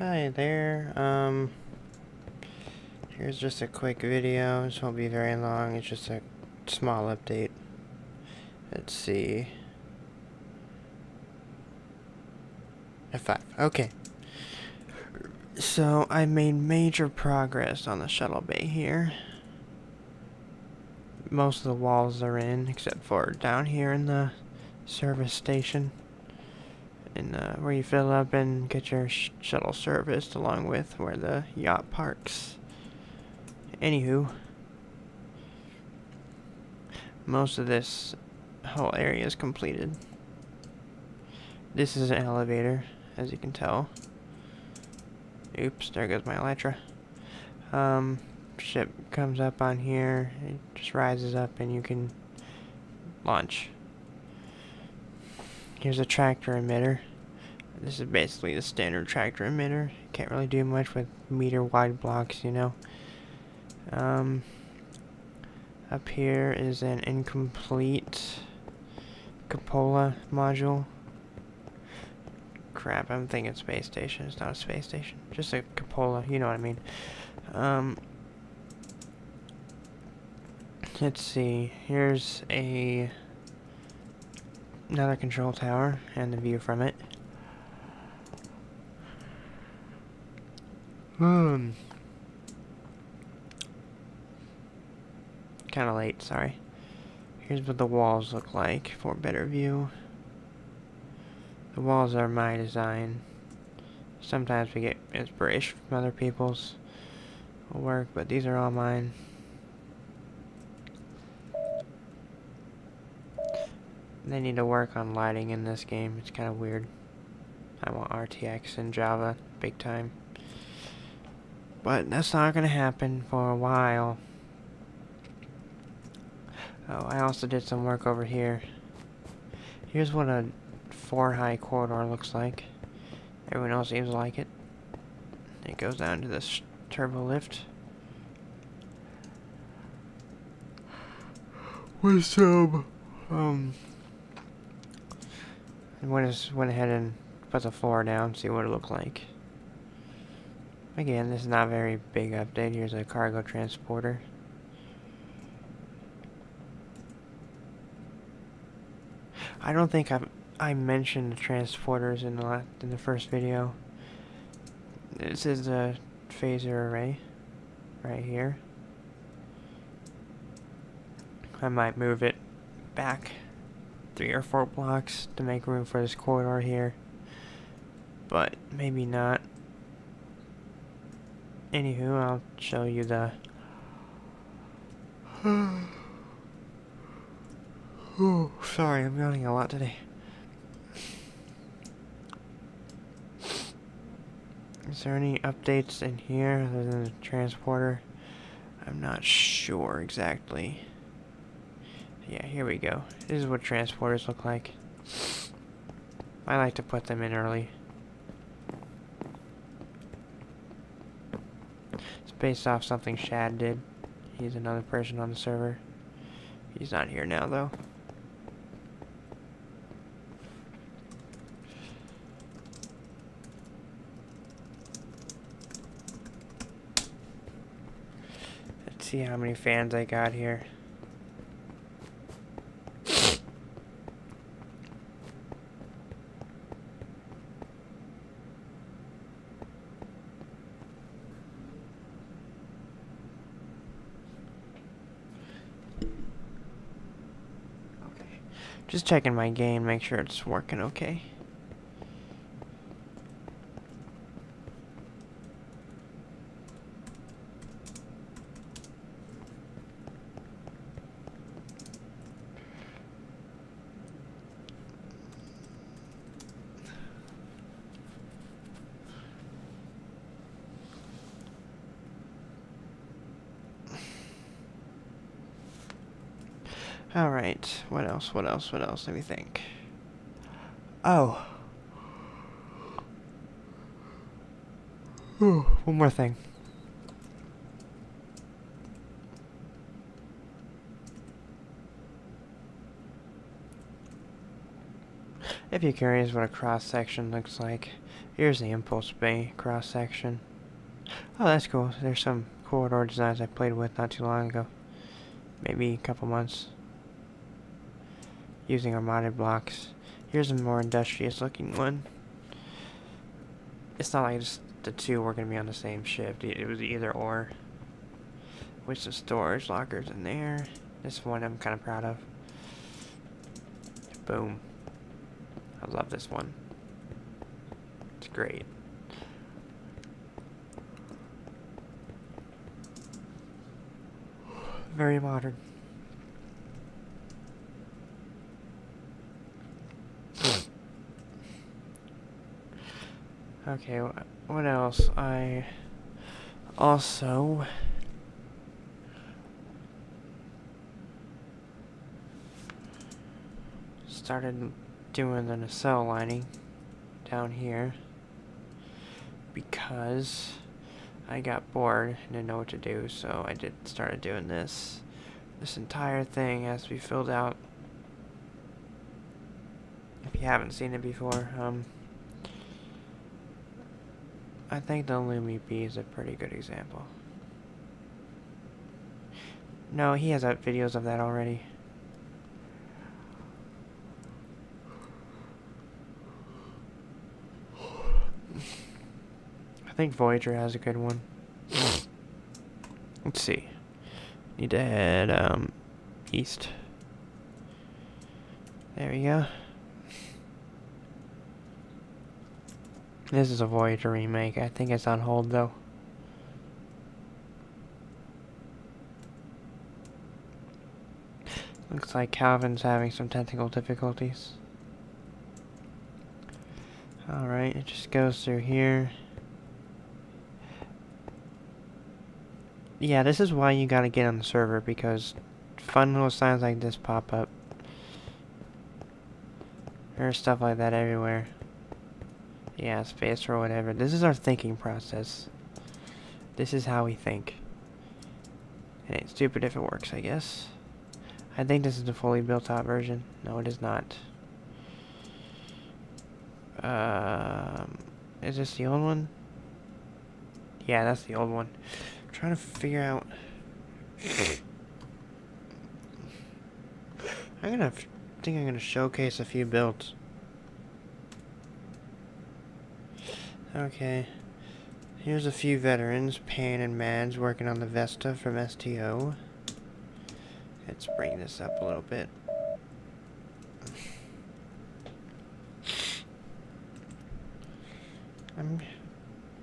Hi there. Um, here's just a quick video. This won't be very long. It's just a small update. Let's see. F5. Okay. So, I made major progress on the shuttle bay here. Most of the walls are in, except for down here in the service station and uh, where you fill up and get your sh shuttle serviced along with where the yacht parks. Anywho, most of this whole area is completed. This is an elevator, as you can tell. Oops, there goes my Elytra. Um, ship comes up on here, it just rises up and you can launch. Here's a tractor emitter. This is basically the standard tractor emitter. Can't really do much with meter wide blocks, you know. Um, up here is an incomplete cupola module. Crap, I'm thinking space station. It's not a space station. Just a cupola, you know what I mean. Um, let's see. Here's a another control tower and the view from it. Hmm. Kind of late, sorry. Here's what the walls look like for a better view. The walls are my design. Sometimes we get inspiration from other people's work, but these are all mine. They need to work on lighting in this game. It's kind of weird. I want RTX and Java big time. But that's not going to happen for a while. Oh, I also did some work over here. Here's what a four high corridor looks like. Everyone else seems to like it. It goes down to this turbo lift. With some, um, and went, went ahead and put the floor down, see what it looked like. Again, this is not a very big update. Here's a cargo transporter. I don't think I've, I mentioned the transporters in the last, in the first video. This is a phaser array right here. I might move it back three or four blocks to make room for this corridor here. But maybe not. Anywho, I'll show you the... oh, sorry, I'm yawning a lot today. Is there any updates in here other than the transporter? I'm not sure exactly. Yeah, here we go. This is what transporters look like. I like to put them in early. It's based off something Shad did. He's another person on the server. He's not here now, though. Let's see how many fans I got here. Just checking my game, make sure it's working okay. Alright, what else, what else, what else? Let me think. Oh. Ooh, one more thing. If you're curious what a cross-section looks like, here's the Impulse Bay cross-section. Oh, that's cool. There's some corridor designs I played with not too long ago. Maybe a couple months. Using our modded blocks. Here's a more industrious looking one. It's not like just the two were going to be on the same shift. It was either or. With some storage lockers in there. This one I'm kind of proud of. Boom. I love this one. It's great. Very modern. Okay, what else? I also started doing the nacelle lining down here because I got bored and didn't know what to do, so I did started doing this. This entire thing has to be filled out. If you haven't seen it before, um, I think the Lumi B is a pretty good example. No, he has videos of that already. I think Voyager has a good one. Let's see. Need to head um, east. There we go. This is a Voyager remake. I think it's on hold though. Looks like Calvin's having some technical difficulties. Alright, it just goes through here. yeah, this is why you gotta get on the server, because fun little signs like this pop up. There's stuff like that everywhere. Yeah, space or whatever. This is our thinking process. This is how we think. It ain't stupid if it works, I guess. I think this is the fully built out version. No, it is not. Um, is this the old one? Yeah, that's the old one I'm trying to figure out. I'm gonna think I'm gonna showcase a few builds. Okay. Here's a few veterans, Pan and Mads, working on the Vesta from STO. Let's bring this up a little bit. I'm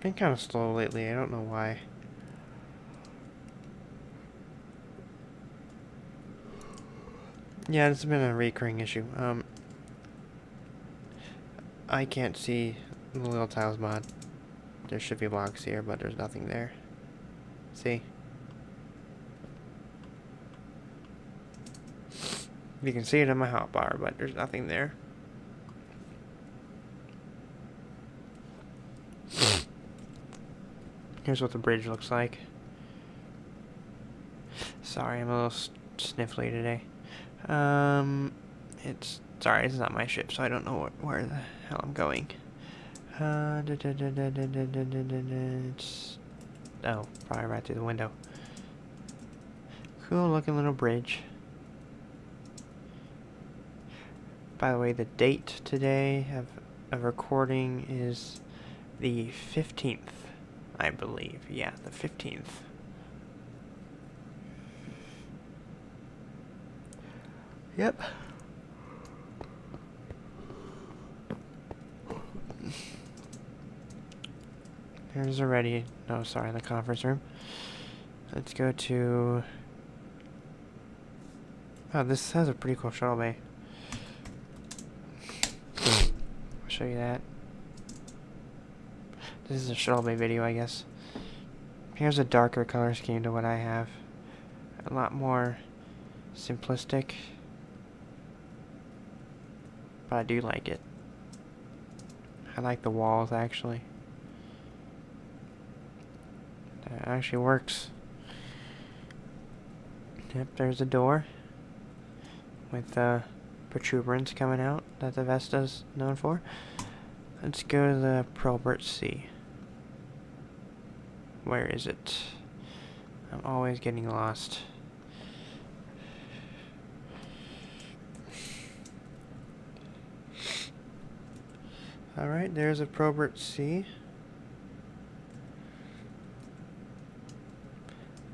been kind of slow lately, I don't know why. Yeah, it's been a recurring issue. Um, I can't see the little tiles mod. There should be blocks here, but there's nothing there. See? You can see it in my hotbar, but there's nothing there. Here's what the bridge looks like. Sorry, I'm a little sniffly today. Um, it's sorry, it's not my ship, so I don't know wh where the hell I'm going. Uh, oh, probably right through the window. Cool looking little bridge. By the way, the date today of, of recording is the 15th, I believe. Yeah, the 15th. Yep. There's already, no, sorry, the conference room. Let's go to, oh, this has a pretty cool shuttle bay. I'll show you that. This is a shuttle bay video, I guess. Here's a darker color scheme to what I have. A lot more simplistic but I do like it. I like the walls actually. That actually works. Yep, there's a door with uh, protuberance coming out that the Vesta's known for. Let's go to the Probert Sea. Where is it? I'm always getting lost. Alright, there's a Probert Sea.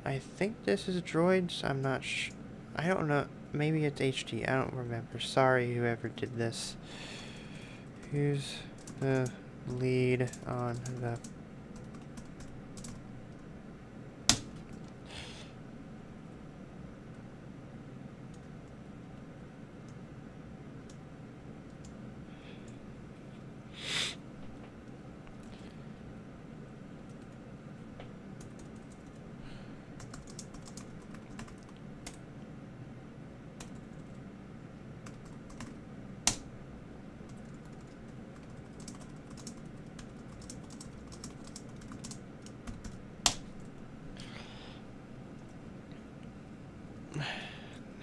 I think this is droids. I'm not sh I don't know. Maybe it's HD. I don't remember. Sorry, whoever did this. Who's the lead on the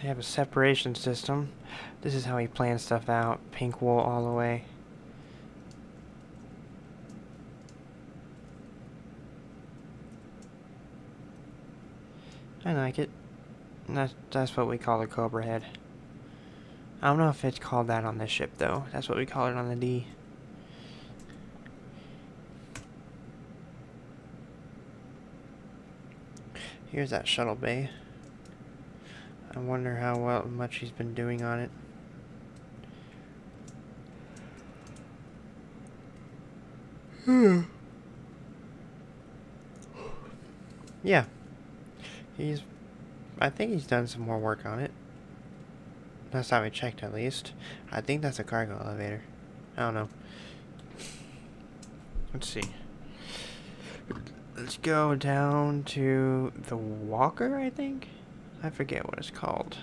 They have a separation system. This is how he plans stuff out. Pink wool all the way. I like it. That's, that's what we call the Cobra head. I don't know if it's called that on this ship, though. That's what we call it on the D. Here's that shuttle bay. I wonder how well much he's been doing on it. Hmm. yeah. He's... I think he's done some more work on it. Last time I checked, at least. I think that's a cargo elevator. I don't know. Let's see. Let's go down to the Walker, I think? I forget what it's called.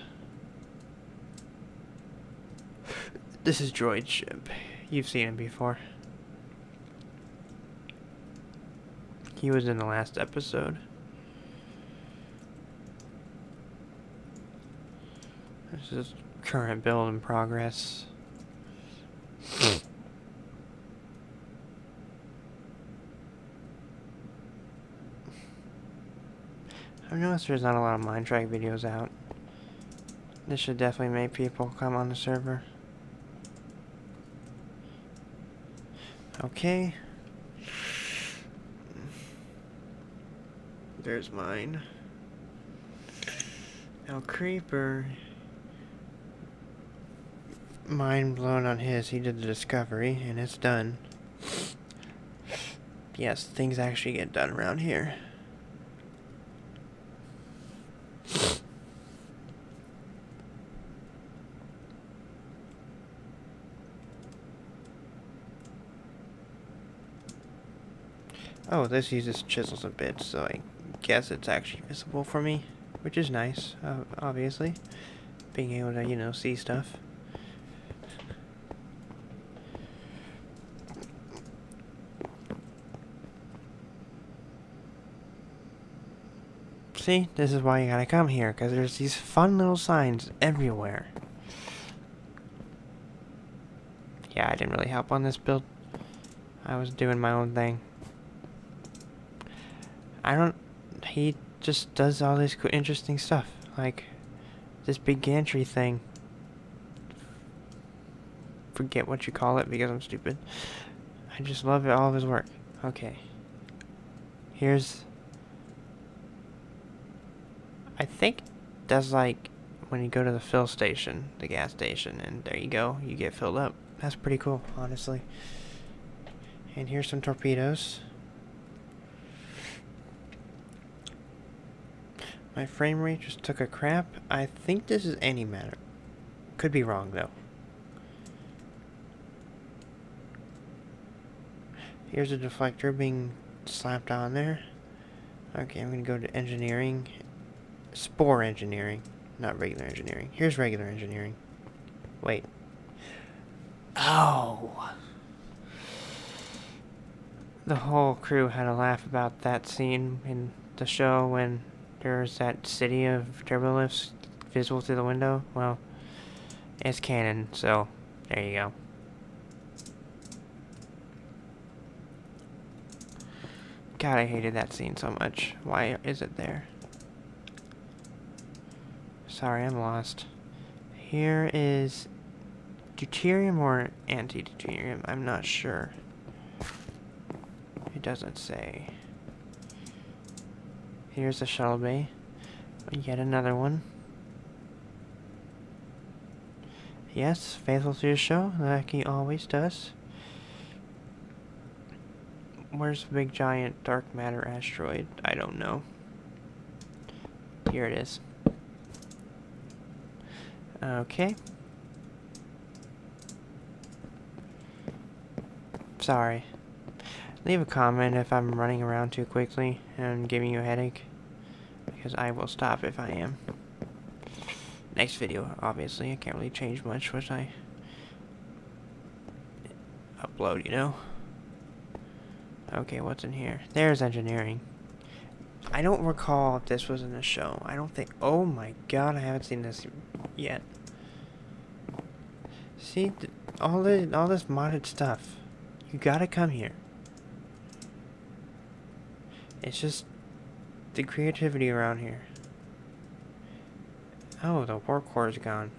This is Droid Ship. You've seen him before. He was in the last episode. This is current build in progress. I've noticed there's not a lot of MineTrek videos out. This should definitely make people come on the server. Okay. There's mine. Now Creeper... Mind blown on his. He did the discovery, and it's done. Yes, things actually get done around here. Oh, this uses chisels a bit, so I guess it's actually visible for me, which is nice, uh, obviously, being able to, you know, see stuff. See, this is why you gotta come here, because there's these fun little signs everywhere. Yeah, I didn't really help on this build. I was doing my own thing. I don't. He just does all this cool, interesting stuff, like this big gantry thing. Forget what you call it because I'm stupid. I just love it, all of his work. Okay. Here's. I think that's like when you go to the fill station, the gas station, and there you go, you get filled up. That's pretty cool, honestly. And here's some torpedoes. My frame rate just took a crap. I think this is antimatter. Could be wrong, though. Here's a deflector being slapped on there. Okay, I'm going to go to engineering. Spore engineering, not regular engineering. Here's regular engineering. Wait. Oh! The whole crew had a laugh about that scene in the show when there's that city of turbolifts visible through the window. Well, It's canon, so there you go. God, I hated that scene so much. Why is it there? Sorry, I'm lost. Here is deuterium or anti-deuterium. I'm not sure. It doesn't say. Here's the shuttle bay. Yet another one. Yes, faithful to the show, like he always does. Where's the big giant dark matter asteroid? I don't know. Here it is. Okay. Sorry. Leave a comment if I'm running around too quickly and giving you a headache. Because I will stop if I am. Next video, obviously. I can't really change much once I upload, you know? Okay, what's in here? There's engineering. I don't recall if this was in the show. I don't think... Oh my god, I haven't seen this yet. See, all the all this modded stuff. You gotta come here. It's just the creativity around here. Oh, the warp core is gone.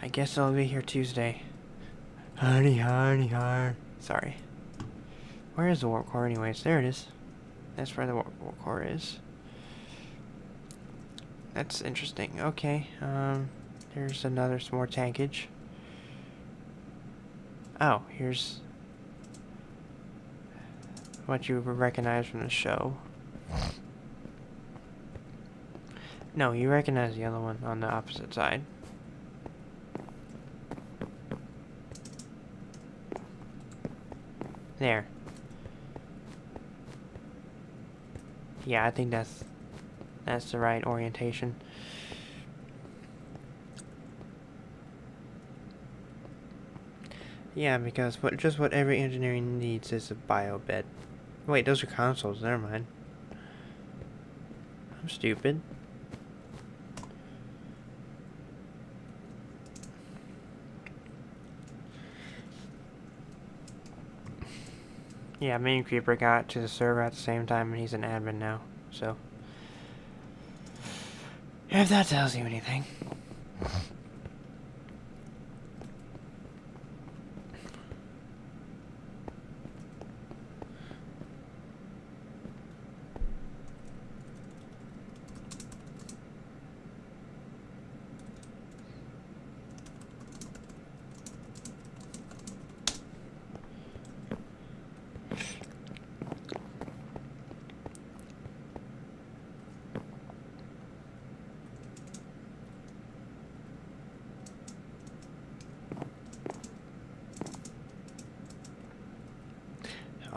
I guess I'll be here Tuesday. Honey, honey, honey. Sorry. Where is the warp core anyways? There it is. That's where the warp core is. That's interesting. Okay, um, there's another some more tankage. Oh, here's what you recognize from the show. No, you recognize the other one on the opposite side. There. Yeah, I think that's that's the right orientation. Yeah, because what just what every engineering needs is a bio bed. Wait, those are consoles, never mind. I'm stupid. Yeah, Main Creeper got to the server at the same time and he's an admin now, so. If that tells you anything.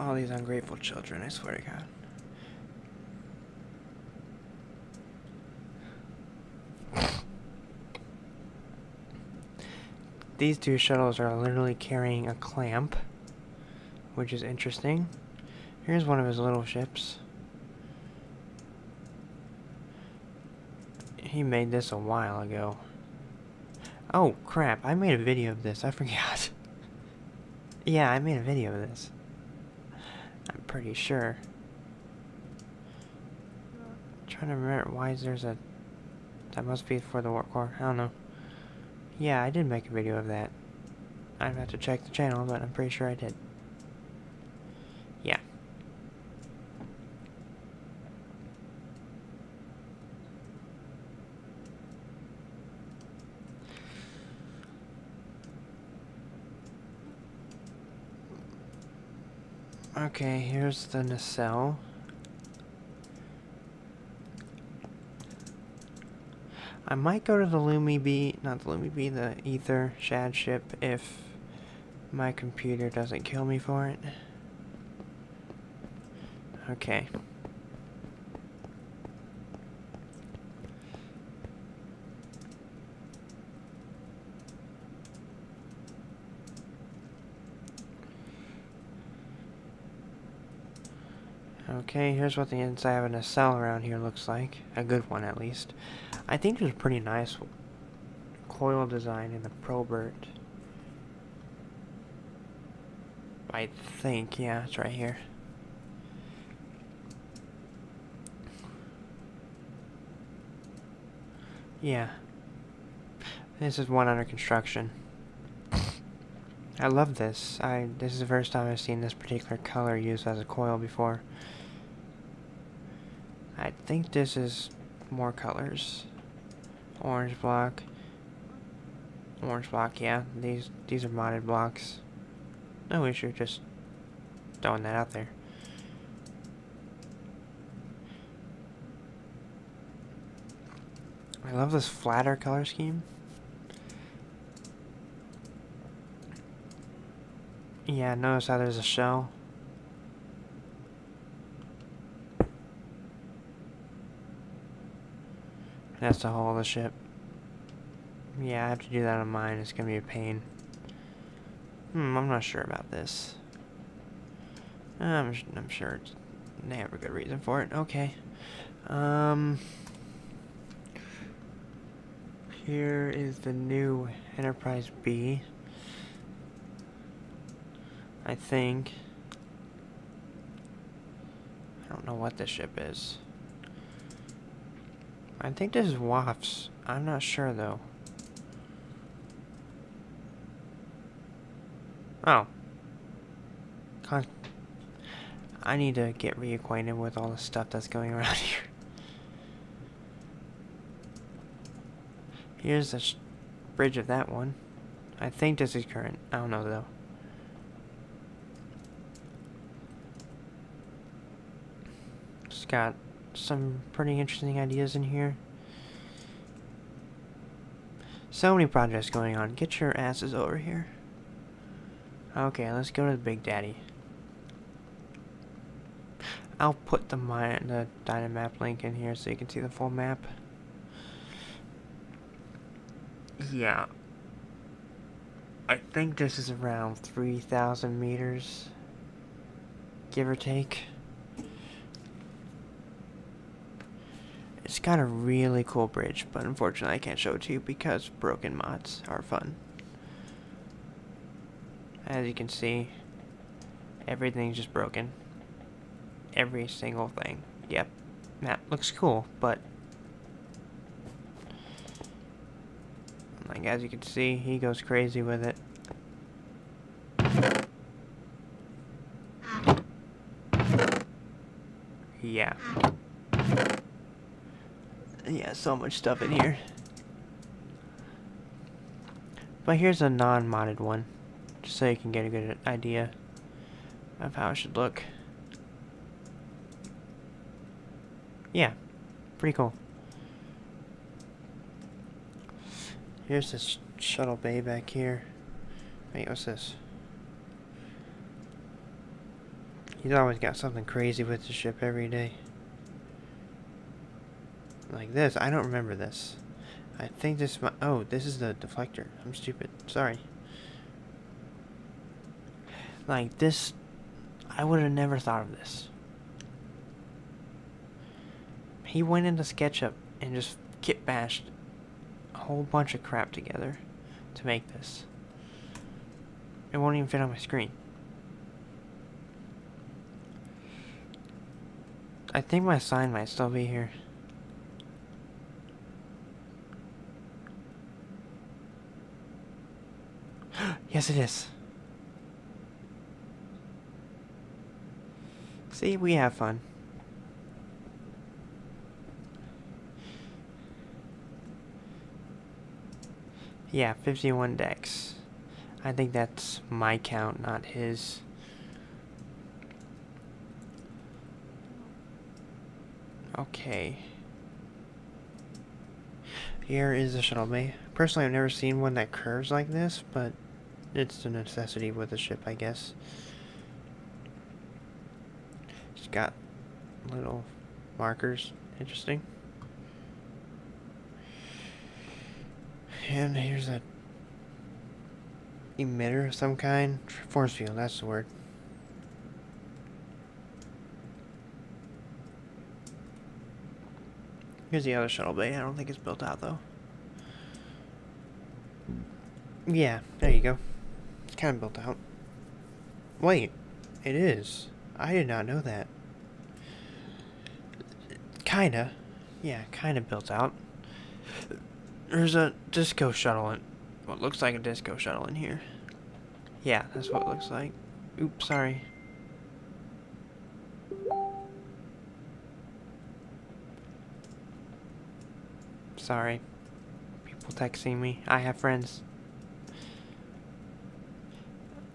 All these ungrateful children, I swear to God. These two shuttles are literally carrying a clamp, which is interesting. Here's one of his little ships. He made this a while ago. Oh, crap, I made a video of this, I forgot. yeah, I made a video of this pretty sure. I'm trying to remember why there's a... That must be for the warp core. I don't know. Yeah, I did make a video of that. I'd have to check the channel, but I'm pretty sure I did. Yeah. Okay, here's the nacelle. I might go to the Lumi B, not the Lumi B, the Ether Shad ship if my computer doesn't kill me for it. Okay. Okay, here's what the inside of a nacelle around here looks like. A good one, at least. I think there's a pretty nice coil design in the Probert. I think, yeah, it's right here. Yeah. This is one under construction. I love this. I this is the first time I've seen this particular color used as a coil before. I think this is more colors. Orange block. Orange block, yeah. These these are modded blocks. No issue, just throwing that out there. I love this flatter color scheme. Yeah, notice how there's a shell. That's the hull of the ship. Yeah, I have to do that on mine. It's gonna be a pain. Hmm, I'm not sure about this. I'm, I'm sure they have a good reason for it. Okay. Um... Here is the new Enterprise B. I think. I don't know what this ship is. I think this is WAFs. I'm not sure though. Oh. Con I need to get reacquainted with all the stuff that's going around here. Here's the bridge of that one. I think this is current. I don't know though. Got some pretty interesting ideas in here. So many projects going on. Get your asses over here. Okay, let's go to the Big Daddy. I'll put the, my, the Dynmap link in here so you can see the full map. Yeah. I think this is around 3,000 meters, give or take. It's got a really cool bridge, but unfortunately I can't show it to you because broken mods are fun. As you can see, everything's just broken. Every single thing. Yep, map looks cool, but Like, as you can see, he goes crazy with it. Yeah. Yeah, so much stuff in here. But here's a non-modded one, just so you can get a good idea of how it should look. Yeah, pretty cool. Here's this shuttle bay back here. Wait, what's this? He's always got something crazy with the ship every day. Like this. I don't remember this. I think this Oh, this is the deflector. I'm stupid. Sorry. Like this... I would have never thought of this. He went into SketchUp and just kit bashed a whole bunch of crap together to make this. It won't even fit on my screen. I think my sign might still be here. Yes, it is. See, we have fun. Yeah, 51 decks. I think that's my count, not his. Okay. Here is the shuttle bay. Personally, I've never seen one that curves like this, but it's a necessity with a ship, I guess. It's got little markers. Interesting. And here's a emitter of some kind. Force field, that's the word. Here's the other shuttle bay. I don't think it's built out though. Yeah, there you go. Kind of built out. Wait, it is. I did not know that. Kinda. Yeah, kinda built out. There's a disco shuttle in... What looks like a disco shuttle in here. Yeah, that's what it looks like. Oops, sorry. Sorry. People texting me. I have friends.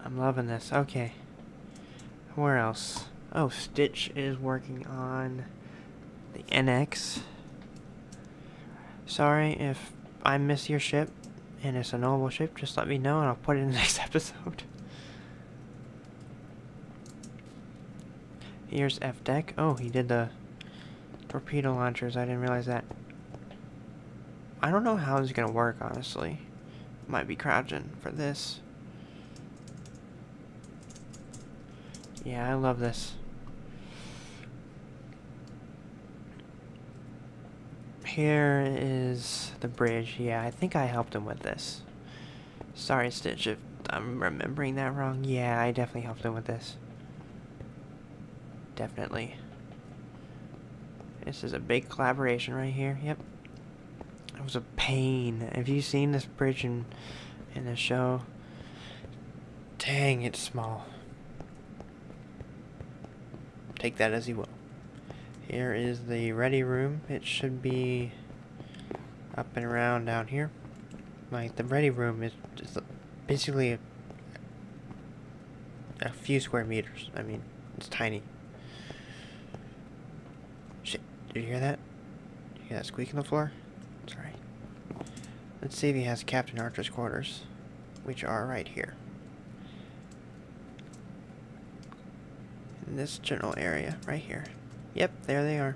I'm loving this. Okay. Where else? Oh, Stitch is working on the NX. Sorry if I miss your ship and it's a noble ship, just let me know and I'll put it in the next episode. Here's F deck. Oh, he did the torpedo launchers. I didn't realize that. I don't know how this is gonna work, honestly. Might be crouching for this. Yeah, I love this. Here is the bridge. Yeah, I think I helped him with this. Sorry, Stitch, if I'm remembering that wrong. Yeah, I definitely helped him with this. Definitely. This is a big collaboration right here. Yep. It was a pain. Have you seen this bridge in, in the show? Dang, it's small. Take that as you will. Here is the ready room. It should be up and around down here. Like, the ready room is basically a, a few square meters. I mean, it's tiny. Shit, did you hear that? Did you hear that squeak on the floor? Sorry. Let's see if he has Captain Archer's quarters, which are right here. In this general area, right here. Yep, there they are.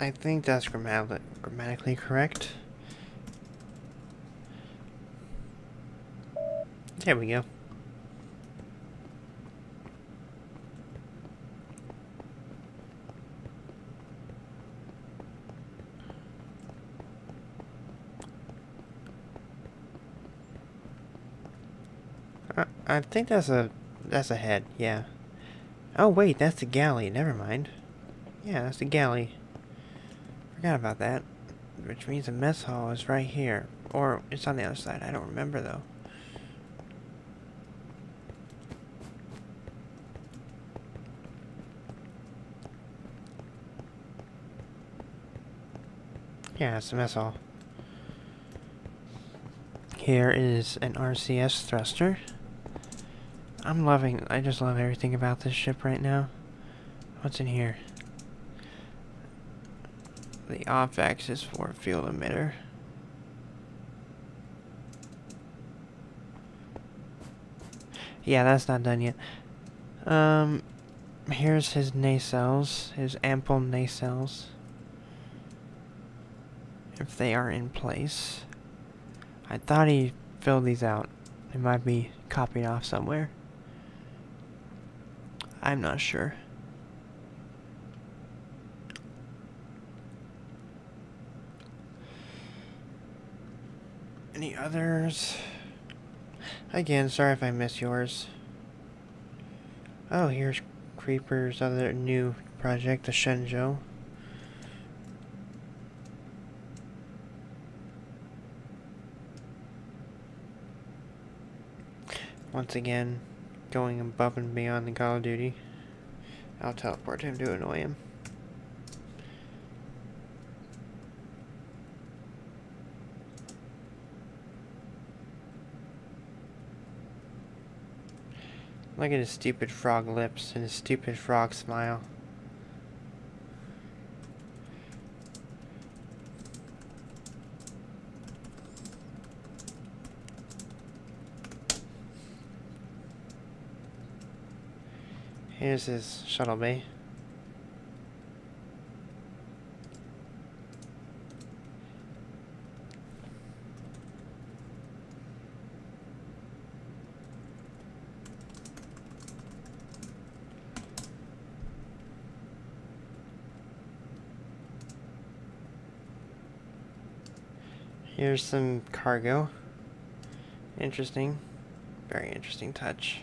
I think that's grammatically correct. There we go. I, think that's a that's a head, yeah. Oh wait, that's the galley, never mind. Yeah, that's the galley. Forgot about that. Which means the mess hall is right here. Or it's on the other side. I don't remember though. Yeah, it's mess hall. Here is an RCS thruster. I'm loving, I just love everything about this ship right now. What's in here? the off axis force field emitter. Yeah, that's not done yet. Um, here's his nacelles, his ample nacelles. If they are in place. I thought he filled these out. It might be copied off somewhere. I'm not sure. Any others? Again, sorry if I miss yours. Oh, here's Creeper's other new project, the Shenzhou. Once again, going above and beyond the Call of Duty. I'll teleport him to annoy him. Look at his stupid frog lips and his stupid frog smile. Here's his shuttle bay. Here's some cargo. Interesting. Very interesting touch.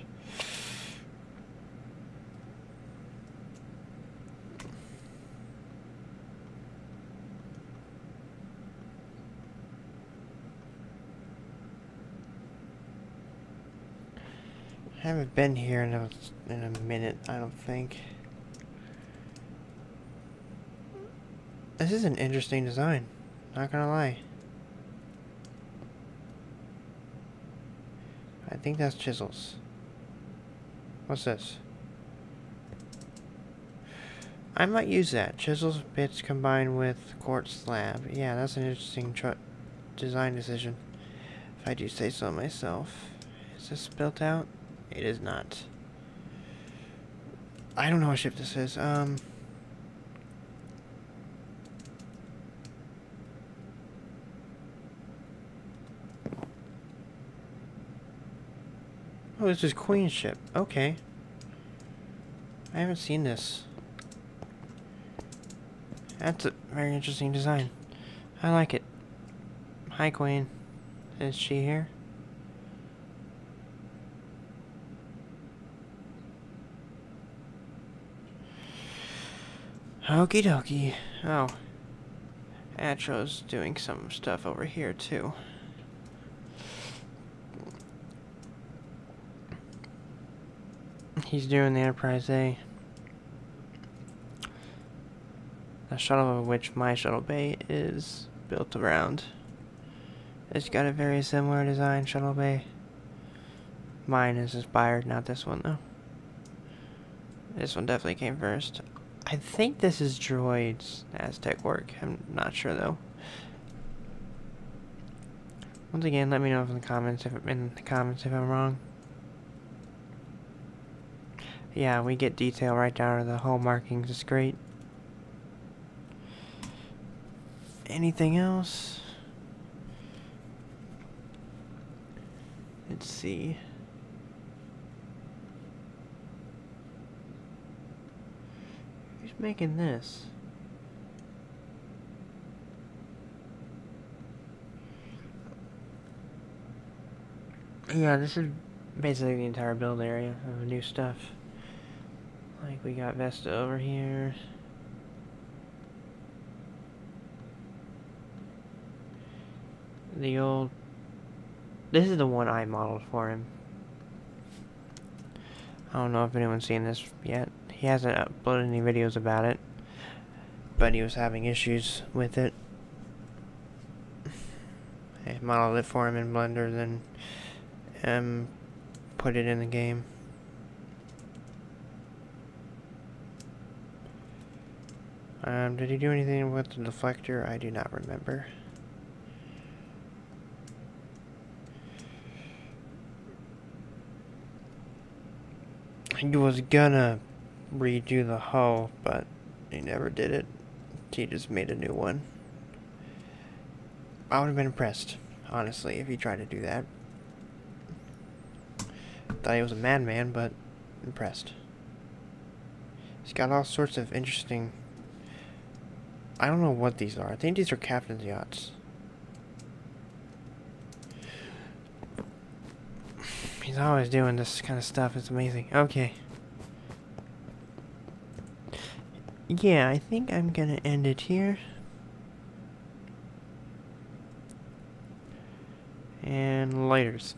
I haven't been here in a, in a minute, I don't think. This is an interesting design, not gonna lie. I think that's chisels. What's this? I might use that. Chisels bits combined with quartz slab. Yeah, that's an interesting design decision. If I do say so myself. Is this built out? It is not. I don't know what ship this is. Um... Oh, this is Queen's ship. Okay. I haven't seen this. That's a very interesting design. I like it. Hi, Queen. Is she here? Okie dokie. Oh. Atro's doing some stuff over here, too. He's doing the Enterprise A. The shuttle of which my shuttle bay is built around. It's got a very similar design shuttle bay. Mine is inspired, not this one though. This one definitely came first. I think this is Droid's Aztec work. I'm not sure though. Once again, let me know in the comments if in the comments if I'm wrong. Yeah, we get detail right down to the hull markings. It's great. Anything else? Let's see. Who's making this? Yeah, this is basically the entire build area of new stuff. Like we got Vesta over here. The old... This is the one I modeled for him. I don't know if anyone's seen this yet. He hasn't uploaded any videos about it. But he was having issues with it. I modeled it for him in Blender, then um, put it in the game. Um, did he do anything with the deflector? I do not remember. He was gonna redo the hull, but he never did it. He just made a new one. I would have been impressed, honestly, if he tried to do that. Thought he was a madman, but impressed. He's got all sorts of interesting I don't know what these are. I think these are captain's yachts. He's always doing this kind of stuff. It's amazing. Okay. Yeah, I think I'm going to end it here. And lighters.